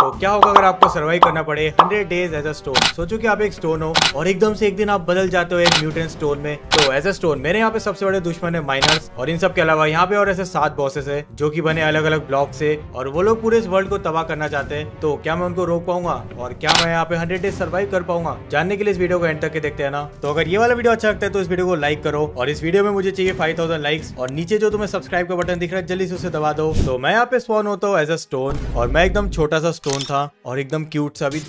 तो क्या होगा अगर आपको सर्वाइव करना पड़े? Hundred days as a stone सोचो कि आप एक स्टोन हो और एकदम से एक दिन आप बदल जाते हो एक म्यूटेंट स्टोन में। तो एज अ स्टोन मेरे यहाँ पे सबसे बड़े दुश्मन है माइनर्स और इन सब के अलावा यहाँ पे और ऐसे सात बॉसेस है जो की बने अलग अलग ब्लॉक से और वो लोग पूरे इस वर्ल्ड को तबाह करना चाहते हैं। तो क्या मैं उनको रोक पाऊँगा और क्या मैं यहाँ पे हंड्रेड डेज़ सर्वाइव कर पाऊँगा? जानने के लिए इस वीडियो को एंड तक के देखते हैं ना तो अगर ये वाला वीडियो अच्छा लगता है तो इस वीडियो को लाइक करो और इस वीडियो में मुझे चाहिए फाइव लाइक्स और नीचे जो तुम्हें सब्सक्राइब का बटन दिख रहा है जल्दी से उसे दबा दो। तो मैं यहाँ पे स्पॉन होता हूँ एज अ स्टोन और मैं एकदम छोटा सा स्टोन था और एकदम क्यूट सा भी।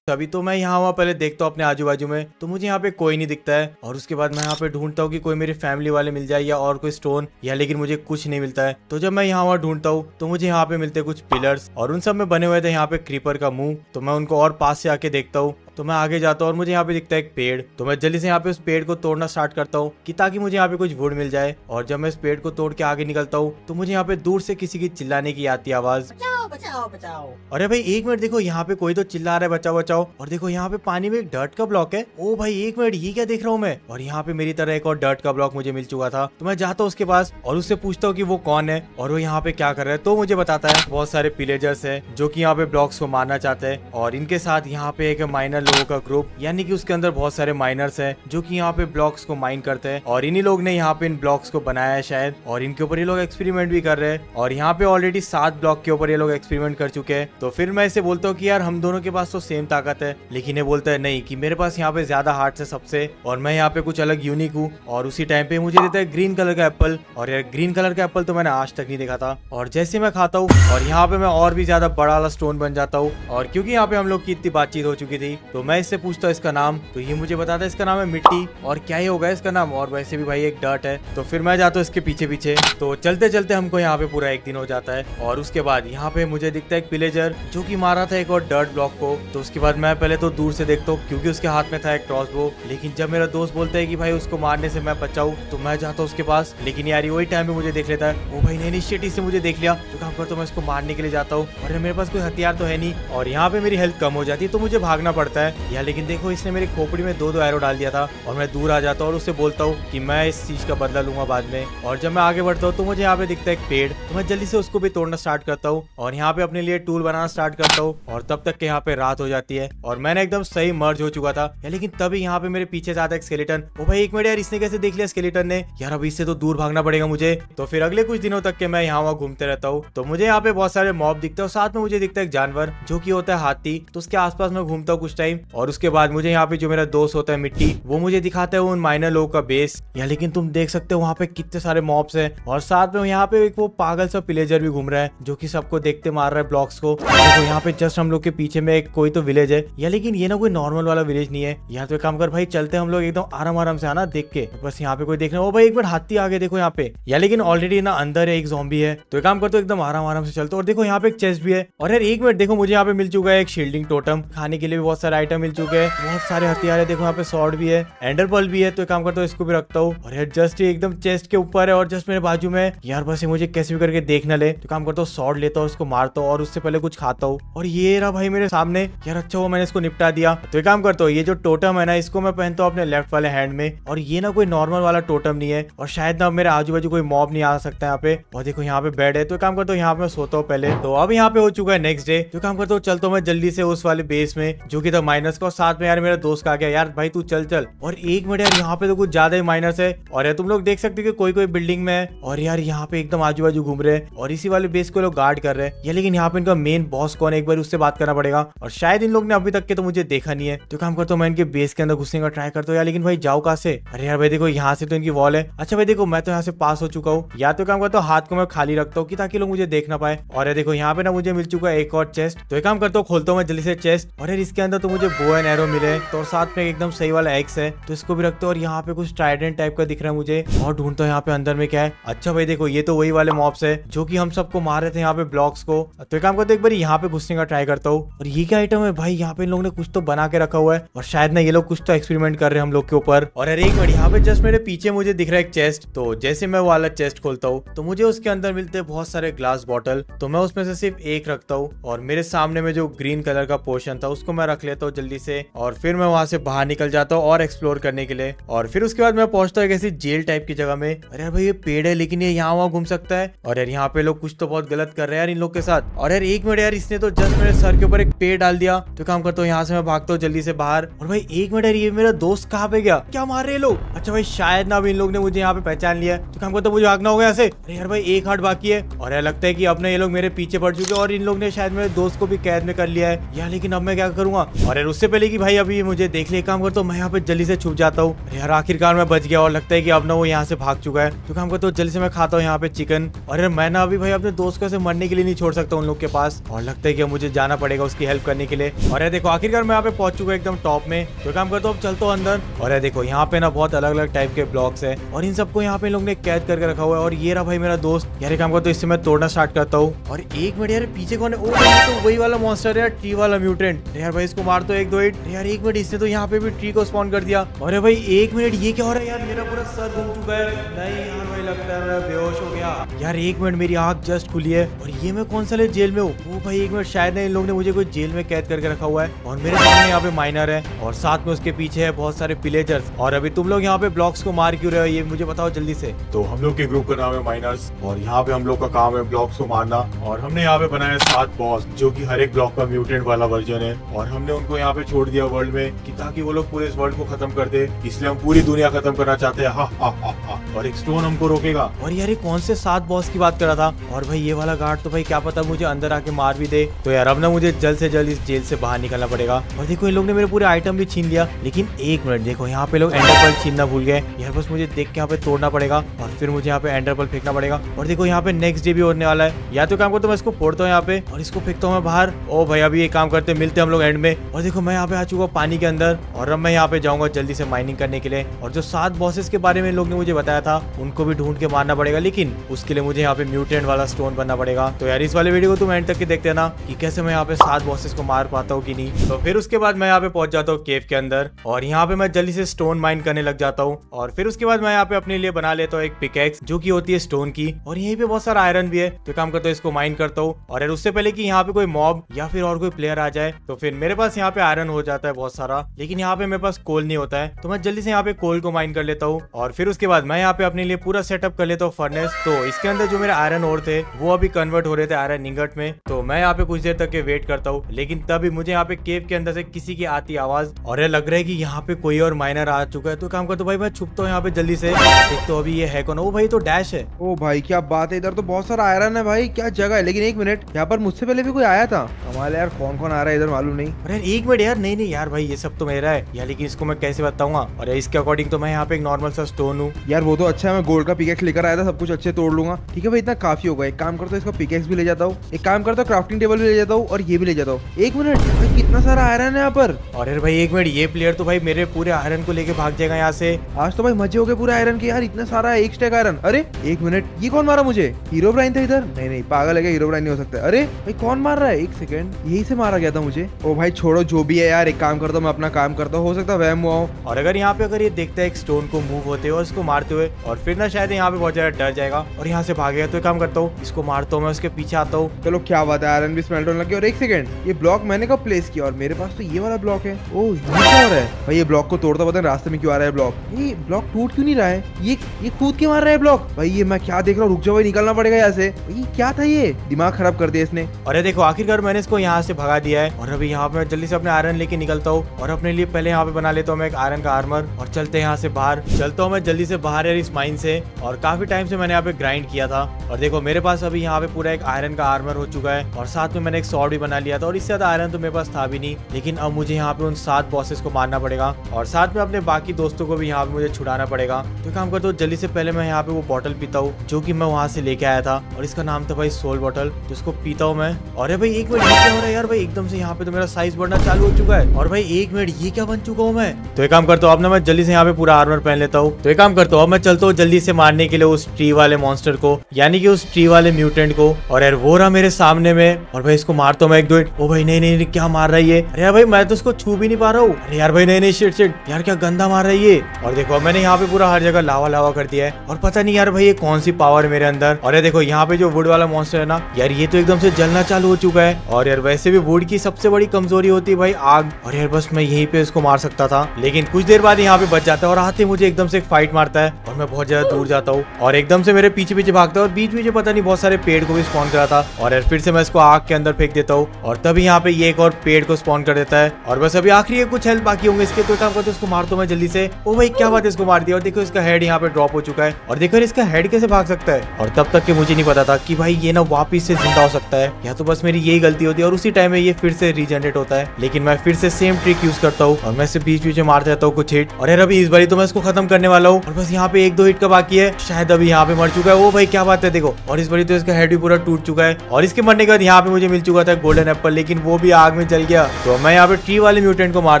तभी तो मैं यहाँ वहाँ पहले देखता हूँ अपने आजू बाजू में। तो मुझे यहाँ पे कोई नहीं दिखता है। और उसके बाद मैं यहाँ पे ढूंढता हूँ कि कोई मेरे फैमिली वाले मिल जाए या और कोई स्टोन या लेकिन मुझे कुछ नहीं मिलता है। तो जब मैं यहाँ वहाँ ढूंढता हूँ तो मुझे यहाँ पे मिलते कुछ पिलर्स और उन सब में बने हुए थे यहाँ पे क्रीपर का मुँह। तो मैं उनको और पास से आके देखता हूँ। तो मैं आगे जाता हूँ और मुझे यहाँ पे दिखता है एक पेड़ तो मैं जल्दी से यहाँ पे उस पेड़ को तोड़ना स्टार्ट करता हूँ कि ताकि मुझे यहाँ पे कुछ वुड मिल जाए और जब मैं इस पेड़ को तोड़ के आगे निकलता हूँ तो मुझे यहाँ पे दूर से किसी की चिल्लाने की आती आवाज़ बचाओ बचाओ बचाओ अरे भाई एक मिनट देखो यहाँ पे कोई तो चिल्ला रहा है बचाओ बचाओ और देखो यहाँ पे पानी में एक डर्ट का ब्लॉक है ओ भाई एक मिनट ये क्या देख रहा हूँ मैं और यहाँ पे मेरी तरह एक और डर्ट का ब्लॉक मुझे मिल चुका था तो मैं जाता हूँ उसके पास और उससे पूछता हूँ कि वो कौन है और वो यहाँ पे क्या कर रहा है तो मुझे बताता है बहुत सारे पिलेजर्स है जो की यहाँ पे ब्लॉक्स को मारना चाहते हैं और इनके साथ यहाँ पे एक माइनर लोगों का ग्रुप यानी कि उसके अंदर बहुत सारे माइनर्स हैं, जो कि यहाँ पे ब्लॉक्स को माइन करते हैं। और इन्हीं लोग ने यहाँ पे इन ब्लॉक्स को बनाया है शायद, और इनके ऊपर ये लोग एक्सपेरिमेंट भी कर रहे हैं। और यहाँ पे ऑलरेडी सात ब्लॉक के ऊपर ये लोग एक्सपेरिमेंट कर चुके हैं। तो फिर मैं इसे बोलता हूँ कि यार, हम दोनों के पास तो सेम ताकत है। लेकिन ये बोलता है, नहीं, कि मेरे पास यहाँ पे ज़्यादा हार्ट है सबसे, और मैं यहाँ पे कुछ अलग यूनिक हूँ, और उसी टाइम पे मुझे देता है ग्रीन कलर का एप्पल और यार ग्रीन कलर का एप्पल तो मैंने आज तक नहीं देखा था। और जैसे मैं खाता हूँ, और यहाँ पे मैं और भी ज़्यादा बड़ा वाला स्टोन बन जाता हूँ। और क्योंकि यहाँ पे हम लोग की इतनी बातचीत हो चुकी थी तो मैं इससे पूछता हूँ इसका नाम। तो ये मुझे बताता है इसका नाम है मिट्टी। और क्या ही होगा इसका नाम? और वैसे भी भाई एक डर्ट है। तो फिर मैं जाता हूँ इसके पीछे पीछे तो चलते चलते हमको यहाँ पे पूरा एक दिन हो जाता है। और उसके बाद यहाँ पे मुझे दिखता है एक पिलेजर जो की मारा था एक और डर्ट ब्लॉक को। तो उसके बाद मैं पहले तो दूर से देखता हूँ, क्योंकि उसके हाथ में था एक क्रॉस लेकिन जब मेरा दोस्त बोलता है की भाई उसको मारने से मैं बचाऊ तो मैं जाता हूँ उसके पास। लेकिन यार वही टाइम में मुझे देख लेता है। वो भाई ने शेटी से मुझे देख लिया। तो काम कर तो मैं उसको मारने के लिए जाता हूँ। और मेरे पास कोई हथियार तो है नहीं। और यहाँ पे मेरी हेल्थ कम हो जाती है तो मुझे भागना पड़ता है। या लेकिन देखो, इसने मेरी खोपड़ी में दो दो एरो डाल दिया था और मैं दूर आ जाता हूँ और उससे बोलता हूँ की मैं इस चीज़ का बदला लूँगा बाद में। और जब मैं आगे बढ़ता हूँ तो मुझे यहाँ पे दिखता है एक पेड़। तो मैं जल्दी से उसको भी तोड़ना स्टार्ट करता हूँ और यहाँ पे अपने लिए टूल बनाना स्टार्ट करता हूँ और तब तक के यहाँ पे रात हो जाती है। और मैंने एकदम सही मर्ज हो चुका था। या लेकिन तभी यहाँ पे मेरे पीछे से आता है स्केलेटन ओ भाई, एक मिनट यार, इसने कैसे देख लिया स्केलेटन ने? यार, अब इससे तो दूर भागना पड़ेगा मुझे। तो फिर अगले कुछ दिनों तक के मैं यहाँ वहाँ घूमते रहता हूँ। तो मुझे यहाँ पे बहुत सारे मॉब दिखते हैं साथ में मुझे दिखता है एक जानवर, जो की होता है हाथी। तो उसके आसपास मैं घूमता हूँ कुछ टाइम और उसके बाद मुझे यहाँ पे जो मेरा दोस्त होता है मिट्टी, वो मुझे दिखाता है उन माइनर लोगों का बेस या लेकिन तुम देख सकते हो वहाँ पे कितने सारे मॉब्स हैं। और साथ में यहाँ पे एक वो पागल सा पिलेजर भी घूम रहा है, जो कि सबको देखते मार रहा है ब्लॉक्स को। देखो, यहाँ पे जस्ट हम लोग के पीछे में एक कोई तो विलेज है। या लेकिन ये ना कोई नॉर्मल वाला विलेज नहीं है। यहाँ पे काम कर भाई, चलते हम लोग एकदम आराम आराम से आना देख के। बस यहाँ पे कोई देख रहे हो। भाई, एक बार हाथी आगे देखो यहाँ पे। या लेकिन ऑलरेडी ना अंदर है, एक जॉम्बी है। तो काम करते एकदम आराम आराम से चलते और देखो, यहाँ पे एक चेस्ट भी है। और यार, एक मिनट देखो, मुझे यहाँ पे मिल चुका है एक शील्डिंग टोटम खाने के लिए भी बहुत सारे आइटम मिल चुके हैं। बहुत सारे हथियार है, देखो यहाँ पे सॉर्ड भी है एंडर बल भी है तो काम करता हूँ, इसको भी रखता हूँ। और यार जस्ट एकदम चेस्ट के ऊपर है और जस्ट मेरे बाजू में यार, बस मुझे कैसे भी करके देख न ले। तो काम करता हूँ सॉर्ड लेता हूँ, उसको मारता हूँ और उससे पहले कुछ खाता हूँ। और ये रहा भाई मेरे सामने। यार अच्छा हुआ मैंने इसको निपटा दिया। तो काम करता हूँ, ये जो टोटम है ना, इसको मैं पहनता हूँ अपने लेफ़्ट वाले हैंड में। और ये ना कोई नॉर्मल वाला टोटम नहीं है। और शायद ना मेरे आजू बाजू कोई मॉब नहीं आ सकता यहाँ पे। और देखो यहाँ पे बेड है। तो काम करता हूँ, यहाँ पे सोता हूँ पहले। तो अब यहाँ पे हो चुका है नेक्स्ट डे तो काम करता हूँ, चलता हूँ मैं जल्दी से उस वाले बेस में, जो की था माइनस का और साथ में यार मेरा दोस्त आ गया। यार भाई तू चल चल। और एक मिनट यार, यहाँ पे तो कुछ ज़्यादा ही माइनस है। और यार तुम लोग देख सकते हो कोई कोई बिल्डिंग में है। और यार यहाँ पे एकदम आजू बाजू घूम रहे हैं। और इसी वाले बेस को लोग गार्ड कर रहे हैं। या लेकिन यहाँ पे इनका मेन बॉस कौन है? एक बार उससे बात करना पड़ेगा। और शायद इन लोग ने अभी तक के तो मुझे देखा नहीं है। तो काम करता हूँ, मैं इनके बेस के अंदर घुसने का ट्राई करता हूँ। यार लेकिन भाई जाओ कहाँ से? अरे यार भाई देखो, यहाँ से तो इनकी वॉल है। अच्छा भाई देखो, मैं तो यहाँ से पास हो चुका हूँ। या तो काम करता हूँ, हाथ को मैं खाली रखता हूँ कि ताकि लोग मुझे देख ना पाए। और देखो, यहाँ पे ना मुझे मिल चुका है एक और चेस्ट तो एक काम करता हूँ, खोलता हूँ मैं जल्दी से चेस्ट और यार इसके अंदर तो मुझे बो एंड एरो मिले तो और साथ में एकदम सही वाला एक्स है। तो इसको भी रखते हो। और यहाँ पे कुछ ट्राइडेंट टाइप का दिख रहा है मुझे। और ढूंढता हूँ यहाँ पे अंदर में क्या है। अच्छा भाई देखो, ये तो वही वाले मॉब्स है, जो की हम सबको मार रहे थे यहाँ पे ब्लॉक्स को। तो एक काम करते एक बार यहाँ पे घुसने का ट्राई करता हूँ। और ये क्या आइटम है भाई? यहाँ पे इन लोगों ने कुछ तो बना के रखा हुआ है। और शायद ना ये लोग कुछ तो एक्सपेरिमेंट कर रहे हैं हम लोग के ऊपर। और अरे एक मिनट, यहाँ पे जस्ट मेरे पीछे मुझे दिख रहा है एक चेस्ट तो जैसे मैं वो वाला चेस्ट खोलता हूँ तो मुझे उसके अंदर मिलते हैं बहुत सारे ग्लास बॉटल तो मैं उसमें से सिर्फ़ एक रखता हूँ। और मेरे सामने में जो ग्रीन कलर का पोर्शन था, उसको मैं रख लेता हूँ। हूँ जल्दी से, और फिर मैं वहाँ से बाहर निकल जाता हूँ और एक्सप्लोर करने के लिए। और फिर उसके बाद मैं पहुँचता हूँ ऐसी जेल टाइप की जगह में। अरे यार भाई, ये पेड़ है, लेकिन ये यहाँ वहाँ घूम सकता है। और यार यहाँ पे लोग कुछ तो बहुत गलत कर रहे हैं यार इन लोग के साथ। और यार एक मिनट यार, इसने तो जस्ट मेरे सर के ऊपर एक पेड़ डाल दिया। तो काम करता हूँ यहाँ से, मैं भागता हूँ जल्दी से बाहर। और भाई, एक मिनट यार, ये मेरा दोस्त कहाँ पे गया? क्या मार रहे लोग? अच्छा भाई, शायद ना इन लोग ने मुझे यहाँ पे पहचान लिया तो काम करता मुझे भागना होगा ऐसे अरे यार भाई, एक हाथ बाकी है। और यार लगता है कि अपने ये लोग मेरे पीछे पड़ चुके और इन लोग ने शायद मेरे दोस्त को भी कैद में कर लिया है। यार, लेकिन अब मैं क्या करूँगा? और यार उससे पहले की भाई अभी मुझे देख ले काम करता हूँ मैं यहाँ पे जल्दी से छुप जाता हूँ। यार, आखिरकार मैं बच गया और लगता है कि अब ना वो यहाँ से भाग चुका है। तो काम करता हूँ जल्दी से मैं खाता हूँ यहाँ पे चिकन और यार मैं ना अभी भाई अपने दोस्त को मरने के लिए नहीं छोड़ सकता उन लोग के पास। और लगता है कि मुझे जाना पड़ेगा उसकी हेल्प करने के लिए। और यार देखो, आखिरकार मैं यहाँ पे पहुँच चुका एकदम टॉप में। तो काम करता हूँ चलता हूँ अंदर। और यार देखो, यहाँ पे ना बहुत अलग अलग टाइप के ब्लॉक्स है। और इन सबको यहाँ पे लोग ने कैद करके रखा हुआ है। और ये रहा भाई मेरा दोस्त। यार काम करता हूँ इससे मैं तोड़ना स्टार्ट करता हूँ। और एक मिनट यार, पीछे कौन है? तो वही वाला मॉन्स्टर है ट्री वाला म्यूटेंट यार भाई, इसको मार दो एक, दो हिट यार, एक मिनट, इसने तो यहाँ पे भी ट्री को स्पॉन कर दिया। अरे भाई, एक मिनट, ये क्या हो रहा है यार? मेरा पूरा सर घूम चुका है। नहीं यार भाई, लगता है मैं बेहोश हो गया। यार, एक मिनट, मेरी आँख जस्ट खुली है। और ये मैं कौन सा जेल में हूँ? वो भाई, एक मिनट, शायद इन लोग ने मुझे कोई जेल में कैद करके रखा हुआ है। और मेरे सामने यहाँ पे माइनर है। और साथ में उसके पीछे है बहुत सारे पिलेजर्स और अभी तुम लोग यहाँ पे ब्लॉक्स को मार क्यों रहे हो? ये मुझे बताओ जल्दी से। तो हम लोग के ग्रुप का नाम है माइनर्स और यहाँ पे हम लोग का काम है ब्लॉक्स को मारना। और हमने यहाँ पे बनाया सात बॉस जो कि हर एक ब्लॉक का म्यूटेंट वाला वर्जन है। और हमने उनको यहाँ पे छोड़ दिया वर्ल्ड में कि ताकि वो लोग पूरे इस वर्ल्ड को खत्म कर दे इसलिए हम पूरी दुनिया खत्म करना चाहते हैं। हा, हा, हा, हा। और एक स्टोन हमको रोकेगा। और यार ये कौन से सात बॉस की बात कर रहा था? और भाई ये वाला गार्ड तो भाई क्या पता मुझे अंदर आके मार भी दे। तो यार अब ना मुझे जल्द से जल्द इस जेल से बाहर निकलना पड़ेगा। और देखो इन लोग ने मेरे पूरे आइटम भी छीन लिया। लेकिन एक मिनट देखो यहाँ पे लोग एंडरपल छीनना भूल गए। यार बस मुझे देख के यहाँ पे तोड़ना पड़ेगा और फिर मुझे यहाँ पे एंडरपल फेंकना पड़ेगा। और देखो यहाँ पे नेक्स्ट डे भी होने वाला है। या तो काम करता हूँ इसको फोड़ता हूँ यहाँ पे और इसको फेंकता हूँ मैं बाहर। ओ भाई अभी ये काम करते मिलते हम लोग एंड में। और देखो, मैं यहाँ पे आ चुका हूँ पानी के अंदर और अब मैं यहाँ पे जाऊँगा जल्दी से माइनिंग करने के लिए। और जो सात बॉसेस के बारे में लोग ने मुझे बताया था, उनको भी ढूंढ के मारना पड़ेगा, लेकिन उसके लिए मुझे यहाँ पे म्यूटेंट वाला स्टोन बनना पड़ेगा। तो यार, इस वाले वीडियो को तुम एंड तक के देखते ना कि कैसे मैं यहाँ पे सात बॉसेस को मार पाता हूँ कि नहीं। तो फिर उसके बाद मैं यहाँ पे पहुँच जाता हूँ केव के अंदर और यहाँ पे मैं जल्दी से स्टोन माइन करने लग जाता हूँ। और फिर उसके बाद मैं यहाँ पे अपने लिए बना लेता हूँ एक पिकेक्स जो की होती है स्टोन की। और यहीं पे बहुत सारा आयरन भी है। तो काम करता हूँ, इसको माइन करता हूँ। और यार, उससे पहले की यहाँ पे कोई मॉब या फिर और कोई प्लेयर आ जाए तो फिर मेरे पास यहाँ पे आयरन हो जाता है बहुत सारा लेकिन यहाँ पे मेरे पास कोल नहीं होता है। तो मैं जल्दी से यहाँ पे कोल को माइन कर लेता हूँ और फिर उसके बाद मैं यहाँ पे अपने लिए पूरा सेटअप कर लेता हूँ फर्नेस तो इसके अंदर जो मेरे आयरन और थे वो अभी कन्वर्ट हो रहे थे आयरन निगट में। तो मैं यहाँ पे कुछ देर तक के वेट करता हूँ लेकिन तभी मुझे यहाँ पे केव के अंदर से किसी की आती आवाज़ और ये लग रहा है की यहाँ पे कोई और माइनर आ चुका है। तो काम करता भाई मैं छुपता हूँ यहाँ पे जल्दी से। एक तो अभी ये है कौन? वो भाई तो डैश है। ओ भाई क्या बात है इधर तो बहुत सारा आयरन है भाई क्या जगह है? लेकिन एक मिनट यहाँ पर मुझसे पहले भी कोई आया था? हमारे यार कौन कौन आ रहा है इधर मालूम नहीं। अरे एक मिनट यार नहीं नहीं यार भाई ये सब तो मेरा है। यार लेकिन इसको मैं कैसे बताऊँगा? और इसके अकॉर्डिंग तो मैं यहाँ पे एक नॉर्मल सा स्टोन हूँ। यार वो तो अच्छा है मैं गोल्ड का पिकेक्स लेकर आया था सब कुछ अच्छे तोड़ लूँगा। ठीक है भाई इतना काफ़ी होगा एक काम करता हूँ इसका पिकेक्स भी ले जाता हूँ। एक काम करता हूँ क्राफ्टिंग टेबल भी ले जाता हूँ और ये भी ले जाता हूँ। एक मिनट भाई कितना सारा आयरन है यहाँ पर? और यार भाई एक मिनट ये प्लेयर तो भाई मेरे पूरे आयरन को लेके भाग जाएगा यहाँ से। आज तो भाई मज़े हो गए पूरे आयरन के यार इतना सारा एक स्टेक आयरन अरे एक मिनट ये कौन मारा मुझे? हीरो ब्राइन था इधर? नहीं नहीं पागल है क्या हीरो ब्राइन नहीं हो सकता? अरे भाई कौन मार रहा है? एक सेकंड यही से मारा गया था मुझे। ओ भाई छोड़ो जो भी है यार एक काम करता हूँ मैं अपना काम करता हूँ। हो सकता है वहम हुआ हूँ। और अगर यहाँ पे अगर ये देखता है एक स्टोन को मूव होते हुए उसको मारते हुए और फिर ना शायद यहाँ पे बहुत ज़्यादा डर जाएगा और यहाँ से भागेगा तो एक काम करता हूँ इसको मारता हूँ मैं उसके पीछे आता हूँ। चलो क्या बात है आयरन भी स्मेल्ट होने लगे। और एक सेकंड ये ब्लॉक मैंने कब प्लेस किया? और मेरे पास तो ये वाला ब्लॉक है। ओ ये क्या हो रहा है? भाई ये ब्लॉक को तोड़ता पता है रास्ते में क्यों आ रहा है ब्लॉक ये ब्लॉक टूट क्यों नहीं रहा है? ये ये कूद के मार रहा है ब्लॉक भाई ये मैं क्या देख रहा हूँ? रुक जाओ भाई निकलना पड़ेगा यहाँ से। ये क्या था ये? दिमाग खराब कर दिया इसने। अरे देखो आखिरकार मैंने इसको यहाँ से भगा दिया है और अभी यहाँ पे जल्दी से अपने आयरन लेके निकलता हूँ और अपने लिए पहले यहाँ पे बना लेता हूँ मैं एक आयरन का आर्मर और चलते हैं यहाँ से बाहर। चलता हूँ मैं जल्दी से बाहर यार इस माइन से और काफ़ी टाइम से मैंने यहाँ पे ग्राइंड किया था। और देखो, मेरे पास अभी यहाँ पे पूरा एक आयरन का आर्मर हो चुका है और साथ में मैंने एक सॉर्ड भी बना लिया था और इससे ज़्यादा आयरन तो मेरे पास था भी नहीं। लेकिन अब मुझे यहाँ पे उन सात बॉसेस को मारना पड़ेगा और साथ में अपने बाकी दोस्तों को भी यहाँ पे मुझे छुड़ाना पड़ेगा। तो काम करता हूँ, जल्दी से पहले मैं यहाँ पे वो बॉटल पीता हूँ, जो की मैं वहाँ से लेके आया था और इसका नाम था भाई सोल बॉटल जिसको पीता हूँ मैं। और भाई, एक मिनट हो रहा है यार भाई? एकदम से यहाँ पे तो मेरा साइज़ बढ़ना चालू हो चुका है। और भाई, एक मिनट, ये क्या बन चुका हूँ मैं? तो एक काम करता हूँ, अब ना मैं जल्दी से यहाँ पे पूरा आर्मर पहन लेता हूँ। तो एक काम करता हूँ, अब मैं चलता हूँ जल्दी से मारने के लिए उस ट्री वाले मॉन्स्टर को, यानी कि उस ट्री वाले म्यूटेंट को। और यार, वो रहा मेरे सामने में। और भाई, इसको मारता हूँ मैं एक दो ओ भाई, नहीं नहीं क्या मार रही है अरे यार भाई, मैं तो उसको छू भी नहीं पा रहा हूँ। अरे यार भाई, नहीं नहीं शिट यार, क्या गंदा मार रही है और देखो मैंने यहाँ पे पूरा हर जगह लावा लावा कर दिया है। और पता नहीं यार भाई, ये कौन सी पावर मेरे अंदर? और ये देखो, यहाँ पे जो वुड वाला मॉन्स्टर है ना, यार, ये तो एकदम से जलना चालू हो चुका है। और यार, वैसे भी वुड की सबसे बड़ी कमज़ोरी होती है भाई आग। और यार, बस मैं यहीं पे इसको मार सकता था। लेकिन कुछ देर बाद यहाँ पे बच जाता है और आते मुझे एकदम से एक फाइट मारता है और मैं बहुत ज़्यादा दूर जाता हूँ। और एकदम से मेरे पीछे पीछे भागता है और बीच बीच पता नहीं बहुत सारे पेड़ को भी स्पॉन करा था। और यार, फिर से मैं इसको आग के अंदर फेंक देता हूँ और तभी यहाँ पे एक और पेड़ को स्पॉन कर देता है। और बस अभी आखिरी कुछ हेल्प बाकी होंगे इसके तो काम करते उसको मार दो मैं जल्दी से। ओ भाई, क्या बात है, इसको मार दिया। और देखो, इसका हेड यहाँ पे ड्रॉप हो चुका है। और देखो इसका हेड कैसे भाग सकता है? और तब तक के मुझे नहीं पता था कि भाई ये ना वापिस से ज़िंदा हो सकता है। या तो बस मेरी यही गलती होती है और उसी टाइम में ये फिर से रीजनरेट होता है। लेकिन मैं फिर से सेम ट्रिक यूज़ करता हूँ और मैं इसे बीच बीच में मार देता हूँ कुछ हिट और यार, अभी इस बारी तो मैं इसको खत्म करने वाला हूँ और बस यहाँ पे एक दो हिट का बाकी है। शायद अभी यहाँ पे मर चुका है। वो भाई, क्या बात है, देखो। और इस बारी तो इसका हेड भी पूरा टूट चुका है और इसके मरने के बाद यहाँ पे मुझे मिल चुका था गोल्डन एप्पल लेकिन वो भी आग में जल गया। तो मैं यहाँ पे ट्री वाले म्यूटेंट को मार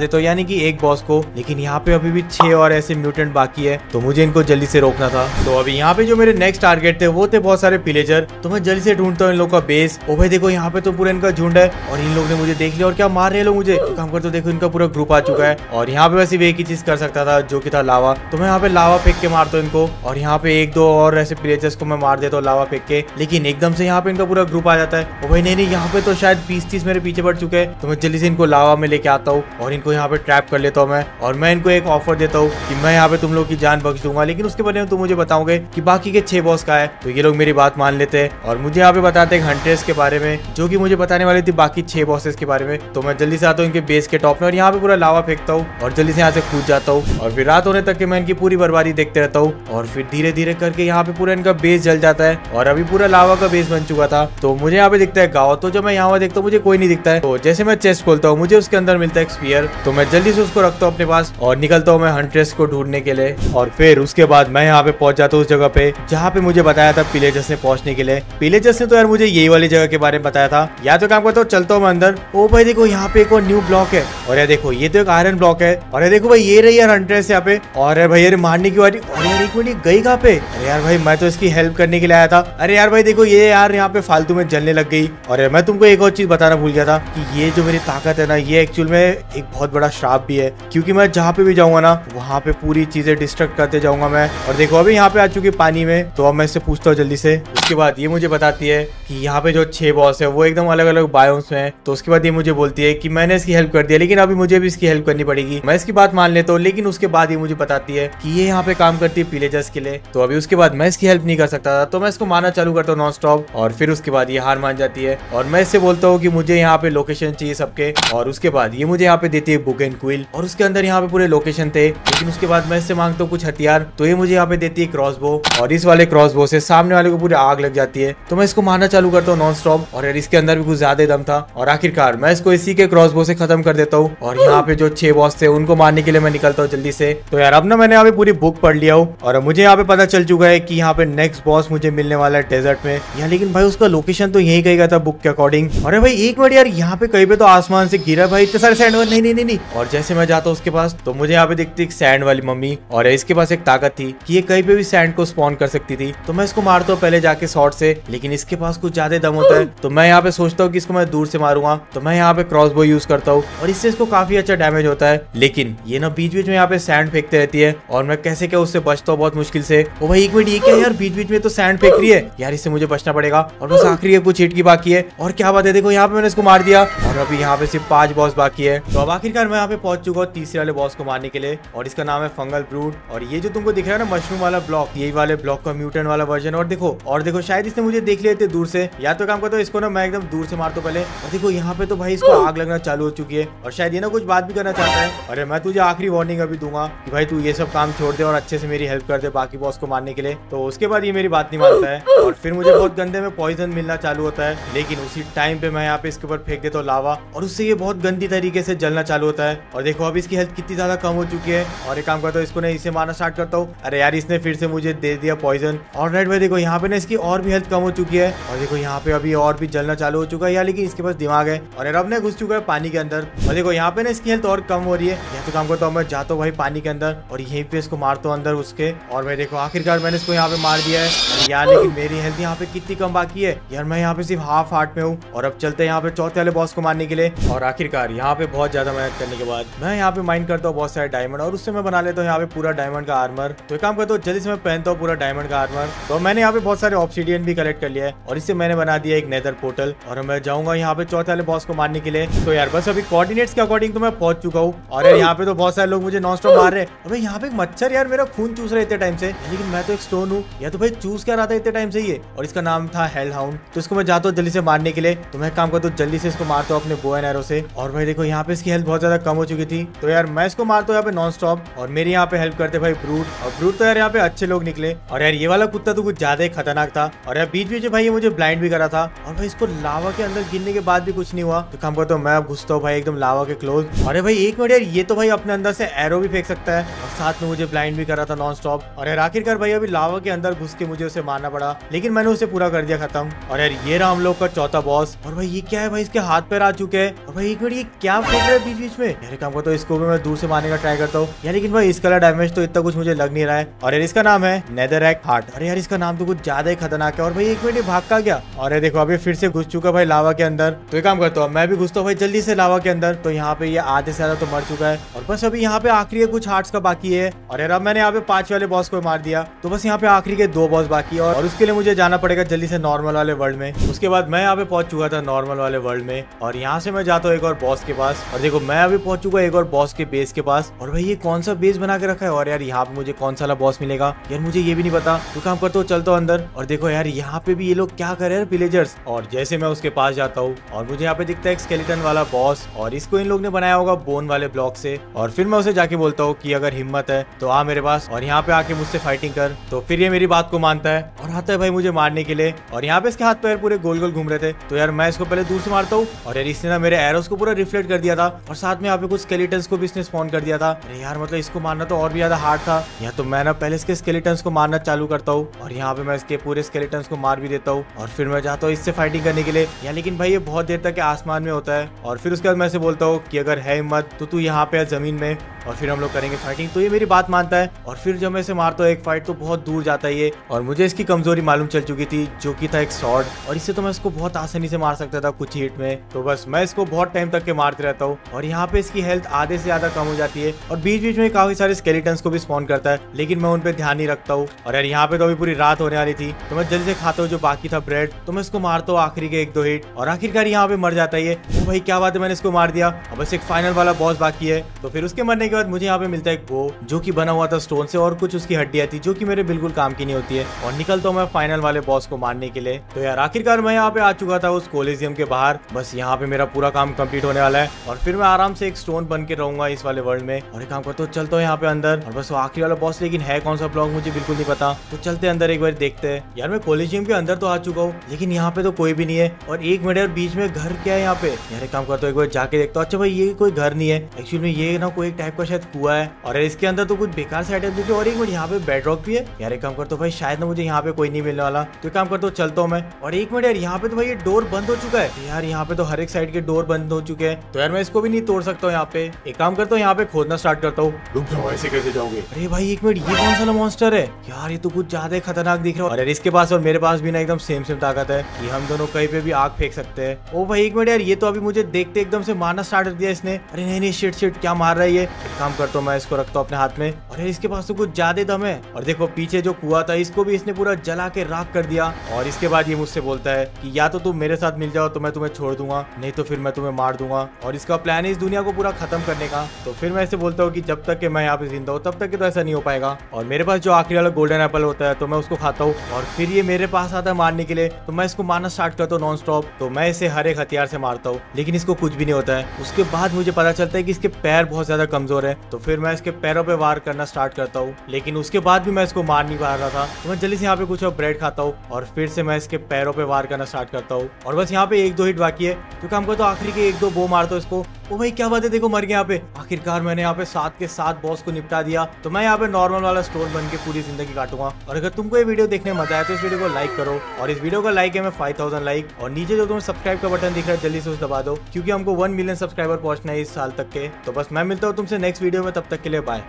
देता हूँ, यानी कि एक बॉस को। लेकिन यहाँ पे अभी भी छह और ऐसे म्यूटेंट बाकी है तो मुझे इनको जल्दी से रोकना था। तो अभी यहाँ पे जो मेरे नेक्स्ट टारगेट थे, वो थे बहुत सारे पिलेजर तो मैं जल्दी से ढूंढता हूँ इन लोग का बेस ओ भाई, देखो, यहाँ पे तो पूरा इनका झुंड है और इन लोग ने मुझे देख लिया और क्या मार रहे लोग मुझे। तो काम करते देखो, इनका पूरा ग्रुप आ चुका है। और यहाँ पे वैसे भी एक ही चीज़ कर सकता था, जो की था लावा। तो मैं यहाँ पे लावा फेंक के मारता हूँ इनको। और यहाँ पे एक दो और ऐसे पिलेजर्स को मैं मार देता हूँ लावा फेंक के। लेकिन एकदम से यहाँ पे इनका पूरा ग्रुप आ जाता है। ओ भाई, नहीं नहीं, यहाँ पे तो शायद बीस तीस मेरे पीछे पड़ चुके हैं। तो मैं जल्दी से इनको लावा में लेके आता हूँ। और इनको यहाँ पे ट्रैप कर लेता हूँ मैं। और मैं इनको एक ऑफ़र देता हूँ कि मैं यहाँ पे तुम लोग की जान बख्श दूँगा। लेकिन उसके बारे में तुम मुझे बताओगे कि बाकी के छह बॉस का है। तो ये लोग मेरी बात मान लेते हैं। और मुझे यहाँ पे बताते हैं हंट्रेस के बारे में, जो की मुझे बताने वाली थी बाकी छह बॉसेस के बारे में। तो मैं जल्दी से आता हूँ इनके बेस के टॉप में और यहाँ पे पूरा लावा फेंकता हूँ और जल्दी से यहाँ से कूद जाता हूँ और फिर रात होने तक के मैं इनकी पूरी बर्बादी देखते रहता हूँ और फिर धीरे धीरे करके यहाँ पे पूरा इनका बेस जल जाता है और अभी पूरा लावा का बेस बन चुका था। तो मुझे यहाँ पे दिखता है गाँव तो जब मैं यहाँ देखता हूँ मुझे कोई नहीं दिखता है। तो जैसे मैं चेस्ट खोलता हूँ, मुझे उसके अंदर मिलता है स्पीयर तो मैं जल्दी से उसको रखता हूँ अपने पास और निकलता हूँ मैं हंट्रेस को ढूँढने के लिए और फिर उसके बाद मैं यहाँ पे पहुँच जाता हूँ उस जगह पे जहाँ पे मुझे बताया था पिलेजस ने पहुँचने के लिए। पिलेजस ने तो यार मुझे यही वाली जगह के बारे में बताया था। या तो काम करता हूँ, चलता हूँ मैं अंदर। ओ भाई देखो, यहाँ पे एक और न्यू ब्लॉक है। और यार देखो, ये तो एक आयरन ब्लॉक है। और यार देखो भाई, ये रही यार हंट्रेस यहाँ पे। और भाई यार मारने की बारी। और यार, एक मिनट गई कहाँ पे? अरे यार भाई, मैं तो इसकी हेल्प करने के लिए आया था। अरे यार भाई, देखो, ये यार यहाँ पे फालतू में जलने लग गई। और मैं तुमको एक और चीज़ बताना भूल गया था कि ये जो मेरी ताकत है ना, ये एक्चुअल में एक बहुत बड़ा श्राप भी है। क्योंकि मैं जहाँ पे भी जाऊँगा ना, वहाँ पे पूरी चीज़ें डिस्ट्रक्ट करते जाऊँगा मैं। और देखो, अभी यहाँ पे आ चुकी पानी में तो अब मैं इससे पूछता हूँ जल्दी से। उसके बाद ये मुझे बताती है कि यहाँ पे जो छह बॉस है, वो एकदम अलग अलग बायोम्स में है। तो उसके बाद ये मुझे बोलती है कि मैंने इसकी हेल्प कर दिया लेकिन अभी मुझे भी इसकी हेल्प करनी पड़ेगी। मैं इसकी बात मान लेता हूँ, लेकिन उसके बाद ये मुझे बताती है कि ये यहाँ पे काम करती है पिलेजर्स के लिए। तो अभी उसके बाद मैं इसकी हेल्प नहीं कर सकता था तो मैं इसको मारना चालू करता हूँ नॉन स्टॉप और फिर उसके बाद ये हार मान जाती है। और मैं इससे बोलता हूँ कि मुझे यहाँ पे लोकेशन चाहिए सबके, और उसके बाद ये मुझे यहाँ पे देती है बुक एंड क्विल और उसके अंदर यहाँ पे पूरे लोकेशन थे। लेकिन उसके बाद मैं इससे माँगता हूँ कुछ हथियार तो ये मुझे यहाँ पे देती है क्रॉसबो और इस वाले क्रॉसबो से सामने वाले को पूरी आग लग जाती है। तो मैं इसको मारना चालू करता हूँ नॉन स्टॉप और इसके अंदर भी कुछ ज़्यादा दम था। और आखिरकार मैं इसको इसी के क्रॉसबो से खत्म कर देता हूँ। और यहाँ पे जो छह बॉस थे, उनको मारने के लिए मैं निकलता हूँ जल्दी से। तो यार, अब ना मैंने यहाँ पे पूरी बुक पढ़ लिया हूँ। और मुझे यहाँ पे पता चल चुका है कि यहाँ पे नेक्स्ट बॉस मुझे मिलने वाला है डेजर्ट में। यहाँ लेकिन भाई, उसका लोकेशन तो यही कही गया था बुक के अकॉर्डिंग अरे भाई, एक मिनट यार, यहाँ पे कहीं पे तो आसमान से गिरा भाई, इतने सारे सैंड नहीं नहीं नहीं नहीं। और जैसे मैं जाता हूँ उसके पास तो मुझे यहाँ पे दिखती एक सैंड वाली मम्मी और इसके पास एक ताकत थी कि ये कहीं पे भी सैंड को स्पॉन कर सकती थी। तो मैं इसको मारता हूँ पहले जाके शॉर्ट से, लेकिन इसके पास कुछ ज़्यादा दम होता है। तो मैं यहाँ पे सोचता हूँ कि इसको मैं दूर से मारूँगा। तो मैं यहाँ पे क्रॉस बो यूज़ करता हूँ और इससे इसको काफ़ी अच्छा डैमेज होता है। लेकिन ये ना बीच बीच में यहाँ पे सैंड फेंकते रहती है और मैं कैसे क्या उससे बचता हूँ बहुत मुश्किल से। ओ भाई एक मिनट ये क्या यार? बीच बीच में तो सैंड फेंक रही है। यार इससे मुझे बचना पड़ेगा और बस आखिरी कुछ हिट की बाकी है। और क्या बात है देखो यहाँ पे मैंने इसको मार दिया और अभी यहाँ पे सिर्फ़ पाँच बॉस बाकी है। तो अब आखिरकार मैं यहाँ पे पहुँच चुका हूँ तीसरे वाले बॉस को मारने के लिए और इसका नाम है फंगल ब्रूड और ये जो तुमको दिख रहा है ना मशरूम वाला ब्लॉक यही वाले ब्लॉक का म्यूटेंट वाला वर्जन और देखो और देखो शायद इसने मुझे देख लिया थे दूर से। या तो काम करता हूँ इसको ना मैं एकदम दूर से मारता पहले। और देखो यहाँ पे तो भाई इसको आग लगना चालू हो चुकी है और शायद ये ना कुछ बात भी करना चाहता है। अरे मैं तुझे आखिरी वार्निंग अभी दूँगा कि भाई तू ये सब काम छोड़ दे और अच्छे से मेरी हेल्प कर दे बाकी बॉस को मारने के लिए। तो उसके बाद ये मेरी बात नहीं मानता है और फिर मुझे बहुत गंदे में पॉइजन मिलना चालू होता है। लेकिन उसी टाइम पे मैं यहाँ पे इसके ऊपर फेंक देता हूँ लावा और उससे ये बहुत गंदी तरीके से जलना चालू होता है। और देखो अब इसकी हेल्थ कितनी ज़्यादा कम हो चुकी है। और एक काम करता हूँ, इसको ना इसे मारना स्टार्ट करता हूँ। अरे यार, इसने फिर से मुझे दे दिया पॉइजन और राइट भाई देखो यहाँ पे ना इसकी और भी हेल्थ कम हो चुकी है। और देखो यहाँ पे अभी और भी जलना चालू हो चुका है यार, लेकिन इसके पास दिमाग है। और अब ने घुस चुका है पानी के अंदर और देखो यहाँ पे ना इसकी हेल्थ और कम हो रही है या तो काम करता हूँ मैं जाता हूँ भाई पानी के अंदर और यहीं पे इसको मारता हूँ अंदर उसके और मैं देखो आखिरकार मैंने इसको यहाँ पे मार दिया है यार लेकिन मेरी हेल्थ यहाँ पे कितनी कम बाकी है यार मैं यहाँ पे सिर्फ़ हाफ़ हार्ट में हूँ और अब चलते हैं यहाँ पे चौथे वाले बॉस को मारने के लिए और आखिरकार यहाँ पे बहुत ज़्यादा मेहनत करने के बाद मैं यहाँ पे माइंड करता हूँ बहुत सारे डायमंड और उससे मैं बना लेता हूँ यहाँ पे पूरा डायमंड का आर्मर तो एक काम करता हूँ जल्दी से मैं पहनता हूँ पूरा डायमंड का आर्मर तो मैंने यहाँ पे बहुत सारे ऑप्सीडियन भी कलेक्ट कर लिया है और इससे मैंने बना दिया एक नेदर पोर्टल और मैं जाऊँगा यहाँ पे चौथे वाले बॉस को मारने के लिए तो यार यार बस अभी कोऑर्डिनेट्स के अकॉर्डिंग तो मैं पहुँच चुका हूँ। और यार यहाँ पे तो बहुत सारे लोग मुझे नॉन स्टॉप मार रहे हैं। अबे यहाँ पे एक मच्छर यार मेरा खून चूस रहे इतने टाइम से। लेकिन मैं तो एक स्टोन हूँ। या तो भाई चूस क्या रहा था इतने टाइम से ये? और इसका नाम था हेल हाउंड तो इसको मैं जाता हूँ जल्दी से मारने के लिए। तो मैं काम करता हूँ जल्दी से इसको मारता हूँ अपने बो एंड एरो से। और भाई देखो यहाँ पे इसकी हेल्थ बहुत ज़्यादा कम हो चुकी थी। तो यार मैं इसको मारता हूँ यहाँ पे नॉन स्टॉप और मेरे यहाँ पे हेल्प करते भाई ब्रूट और ब्रूट तो यार यहाँ पे अच्छे लोग निकले। और यार ये वाला कुत्ता तो कुछ ज़्यादा ही खतरनाक था। और यार बीच बीच में भाई ये मुझे ब्लाइंड भी करा था। और भाई इसको लावा के अंदर गिरने के बाद भी कुछ नहीं हुआ। तो काम करता हूँ मैं अब घुसता हूँ भाई एकदम लावा के क्लोज अरे भाई, एक मिनट यार, ये तो भाई अपने अंदर से एरो भी फेंक सकता है। और साथ में मुझे ब्लाइंड भी कर रहा था नॉन स्टॉप और यार, आखिरकार भाई, अभी लावा के अंदर घुस के मुझे उसे मारना पड़ा। लेकिन मैंने उसे पूरा कर दिया खत्म। और यार, ये रहा हम लोग का चौथा बॉस और भाई, ये क्या है भाई, इसके हाथ पैर आ चुके हैं। और भाई, एक मिनट, ये क्या फेंक रहा है बीच बीच में? यार काम करता हूँ इसको भी मैं दूर से मारने का ट्राई करता हूँ। यार, लेकिन भाई, इसका डैमेज तो इतना कुछ मुझे लग नहीं रहा है। और यार, इसका नाम है नेदर एक हार्ट अरे यार, इसका नाम तो कुछ ज़्यादा ही खतरनाक है। और भाई, एक मिनट भाग का गया? और ये देखो, अभी फिर से घुस चुका भाई लावा के अंदर। तो एक काम करता हूँ, मैं भी घुसता हूँ भाई, जल्दी से लावा के अंदर तो यहाँ पे ये आधे से ज़्यादा तो मर चुका है। और बस अभी यहाँ पे आखिरी कुछ हार्ट का बाकी है। और यार, अब मैंने यहाँ पे पाँच वाले बॉस को मार दिया। तो बस यहाँ पे आखिरी के दो बॉस बाकी है। और उसके लिए मुझे जाना पड़ेगा जल्दी से नॉर्मल वाले वर्ल्ड में। उसके बाद मैं यहाँ पे पहुँच चुका था नॉर्मल वाले वर्ल्ड में। और यहाँ से मैं जाता हूँ एक और बॉस के पास। और देखो, मैं अभी पहुँच चुका एक और बॉस के बेस के पास। और भाई, ये कौन सा बेस बना के रखा है? और यार, यहाँ पे मुझे कौन सा बॉस मिलेगा? यार, मुझे ये भी नहीं पता। तो काम करता हूँ चलता हूँ अंदर। और देखो यार, यहाँ पे भी ये लोग क्या कर रहे हैं विलेजर्स और जैसे मैं उसके पास जाता हूँ, और मुझे यहाँ पे दिखता है एक स्केलेटन वाला बॉस और इसको इन लोग ने बनाया होगा बोन वाले ब्लॉक से। और फिर मैं उसे जाके बोलता हूँ कि अगर हिम्मत है तो आ मेरे पास और यहाँ पे आके मुझसे फाइटिंग कर। तो फिर ये मेरी बात को मानता है और आता है भाई मुझे मारने के लिए। और यहाँ पे इसके हाथ पैर पूरे गोल गोल घूम रहे थे। तो यार मैं इसको पहले दूर से मारता हूँ। और यार इसने ना मेरे एरोस को पूरा रिफ्लेक्ट कर दिया था। और साथ में यहाँ पे कुछ स्केलेटन्स को भी इसने स्पॉन कर दिया था। अरे यार मतलब इसको मारना तो और भी ज़्यादा हार्ड था। या तो मैं ना पहले इसके स्केलेटन्स को मारना चालू करता हूँ। और यहाँ पे मैं इसके पूरे स्केलेटन्स को मार भी देता हूँ। और फिर मैं जाता हूँ इससे फाइटिंग करने के लिए। या लेकिन भाई ये बहुत देर तक आसमान में होता है। और फिर उसके बाद मैं इसे बोलता हूँ कि अगर है हिम्मत तो तू यहाँ पे ज़मीन में और फिर हम लोग करेंगे फाइटिंग तो ये मेरी बात मानता है और फिर जब मैं इसे मारता हूँ, एक फाइट तो बहुत दूर जाता है ये। और मुझे इसकी कमज़ोरी मालूम चल चुकी थी, जो कि था एक शॉर्ट और इससे तो मैं इसको बहुत आसानी से मार सकता था कुछ हिट में। तो बस मैं इसको बहुत टाइम तक के मारते रहता हूँ और यहाँ पे इसकी हेल्थ आधे से ज़्यादा कम हो जाती है। और बीच बीच में काफ़ी सारे स्केलेटन्स को भी स्पॉन करता है, लेकिन मैं उन पर ध्यान नहीं रखता हूँ। और यार यहाँ पे तो अभी पूरी रात होने वाली थी तो मैं जल्दी से खाता हूँ जो बाकी था ब्रेड तो मैं इसको मारता हूँ आखिरी के एक दो हिट और आखिरकार यहाँ पे मर जाता है वो भाई क्या है मैंने इसको मार दिया। अब बस एक फाइनल वाला बॉस बाकी है। तो फिर उसके मरने के बाद मुझे यहाँ पे मिलता है एक वो, जो की बना हुआ था स्टोन से और कुछ उसकी हड्डियाँ थी, जो की मेरे बिल्कुल काम की नहीं होती है। और निकलता हूँ मैं फाइनल वाले बॉस को मारने के लिए। तो यार, आखिरकार मैं यहाँ पे आ चुका था उस कोलेजियम के बाहर। बस यहाँ पे मेरा पूरा काम कंप्लीट होने वाला है। और फिर मैं आराम से एक स्टोन बन के रहूँगा इस वाले वर्ल्ड में। और एक काम करता हूँ, चलता हूँ यहाँ पे अंदर। और बस आखिरी वाला बॉस लेकिन है कौन सा ब्लॉक मुझे बिल्कुल नहीं पता। तो चलते अंदर एक बार देखते हैं। यार, मैं कोलेजियम के अंदर तो आ चुका हूँ, लेकिन यहाँ पे तो कोई भी नहीं है। और एक मिनट बीच में घर क्या है यहाँ पे? यार काम करता हूँ एक बार जाके देखता हूँ। अच्छा भाई ये कोई घर नहीं है। एक्चुअली में ये ना कोई एक टाइप का शायद कुआ है। और इसके अंदर तो कुछ बेकार से आइटम दिखे और एक मिनट यहाँ पे बेड रॉक भी है। यार एक काम करता हूँ भाई शायद ना मुझे यहाँ पे कोई नहीं मिलने वाला। तो काम करता हूँ चलता हूँ मैं। और एक मिनट यार यहाँ पे तो भाई ये डोर बंद हो चुका है। यार यहाँ पे तो हर एक साइड के डोर बंद हो चुके हैं। तो यार मैं इसको भी नहीं तोड़ सकता हूँ यहाँ पे। एक काम करता हूँ यहाँ पे खोदना स्टार्ट करता हूँ। ऐसे कैसे जाओगे? अरे भाई एक मिनट ये कौन सा मॉन्स्टर है? यार ये तो कुछ ज़्यादा खतरनाक दिख रहा है। और इसके पास और मेरे पास भी ना एकदम सेम सेम ताकत है कि हम दोनों कहीं पे भी आग फेंक सकते हैं। ओ भाई एक मिनट यार ये तो अभी मुझे देखते एकदम से मारना स्टार्ट कर दिया इसने। अरे नहीं नहीं शिट शिट क्या मार रहा है ये? काम करता हूँ मैं, इसको रखता हूँ अपने हाथ में। अरे, इसके पास तो कुछ ज़्यादा दम है। और देखो, पीछे जो कुआ था, इसको भी इसने पूरा जला के राख कर दिया। और इसके बाद ये मुझसे बोलता है कि या तो तुम मेरे साथ मिल जाओ तो मैं तुम्हें छोड़ दूँगा, नहीं तो फिर मैं तुम्हें मार दूँगा। और इसका प्लान है इस दुनिया को पूरा खत्म करने का। तो फिर मैं ऐसे बोलता हूँ कि जब तक मैं यहाँ पे ज़िंदा हूँ, तब तक कि तो ऐसा नहीं हो पाएगा। और मेरे पास जो आखिरी वाला गोल्डन एप्पल होता है तो मैं उसको खाता हूँ। और फिर ये मेरे पास आता है मारने के लिए तो मैं इसको मारना स्टार्ट करता हूँ नॉन स्टॉप तो मैं इसे हर एक हथियार से मारता हूँ। लेकिन इसको कुछ भी नहीं होता है। उसके बाद मुझे पता चलता है कि इसके पैर बहुत ज़्यादा कमज़ोर है। तो फिर मैं इसके पैरों पे वार करना स्टार्ट करता हूँ। लेकिन उसके बाद भी मैं इसको मार नहीं पा रहा था। तो मैं जल्दी से यहाँ पे कुछ और ब्रेड खाता हूँ और फिर से मैं इसके पैरों पे वार करना स्टार्ट करता हूँ। और बस यहाँ पे एक दो हिट बाकी है, क्योंकि हमको तो आखिरी के एक दो बो मारता हूँ इसको। ओ भाई, क्या बात है? देखो, मर गया यहाँ पे। आखिरकार मैंने यहाँ पे सात के सात बॉस को निपटा दिया। तो मैं यहाँ पे नॉर्मल वाला स्टोर बन के पूरी ज़िंदगी काटूँगा। और अगर तुमको ये वीडियो देखने मज़ा आया तो इस वीडियो को लाइक करो। और इस वीडियो का लाइक है, मैं फाइव लाइक और नीचे जो तुम्हें सब्सक्राइब का बटन दिख रहा है, जल्दी से उसे दबा दो। क्योंकि हमको वन मिलियन सब्सक्राइबर पहुँचना है इस साल तक के। तो बस मैं मिलता हूँ तुमसे नेक्स्ट वीडियो में, तब तक के लिए बाय